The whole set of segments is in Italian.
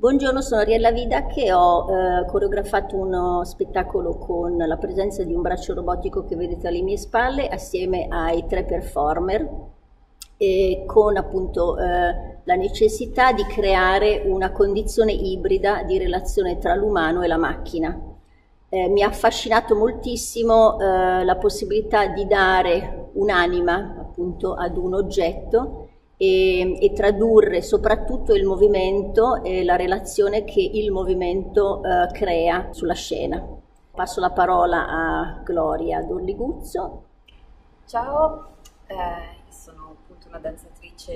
Buongiorno, sono Ariella Vida che ho eh, coreografato uno eh, spettacolo con la presenza di un braccio robotico che vedete alle mie spalle assieme ai tre performer e con appunto eh, la necessità di creare una condizione ibrida di relazione tra l'umano e la macchina. Eh, mi ha affascinato moltissimo eh, la possibilità di dare un'anima appunto ad un oggetto e, e, tradurre soprattutto il movimento e la relazione che il movimento eh, crea sulla scena. Passo la parola a Gloria Dorliguzzo. Ciao, eh, sono appunto una danzatrice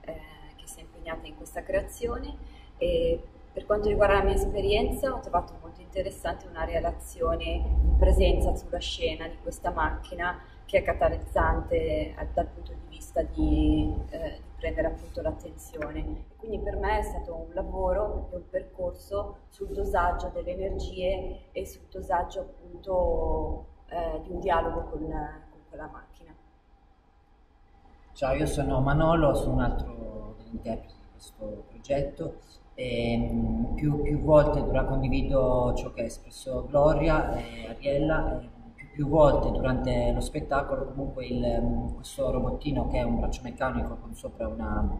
eh, che si è impegnata in questa creazione e per quanto riguarda la mia esperienza ho trovato molto interessante una relazione in presenza sulla scena di questa macchina che è catalizzante dal punto di vista di, eh, di prendere appunto l'attenzione. Quindi per me è stato un lavoro un percorso sul dosaggio delle energie e sul dosaggio appunto eh, di un dialogo con, con quella macchina. Ciao, io sono Manolo, sono un altro degli di questo progetto. E, ehm, più, più volte condivido ciò che ha espresso Gloria e Ariella. E, più volte durante lo spettacolo comunque il, mm, questo robottino che è un braccio meccanico con sopra una, un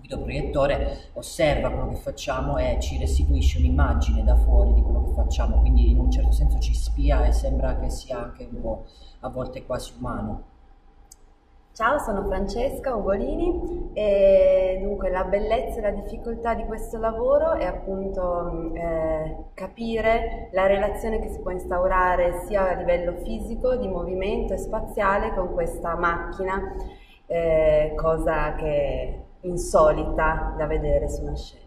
videoproiettore osserva quello che facciamo e ci restituisce un'immagine da fuori di quello che facciamo, quindi in un certo senso ci spia e sembra che sia anche un po' a volte quasi umano. Ciao, sono Francesca Ugolini e dunque la bellezza e la difficoltà di questo lavoro è appunto eh, capire la relazione che si può instaurare sia a livello fisico, di movimento e spaziale con questa macchina, eh, cosa che è insolita da vedere su una scena.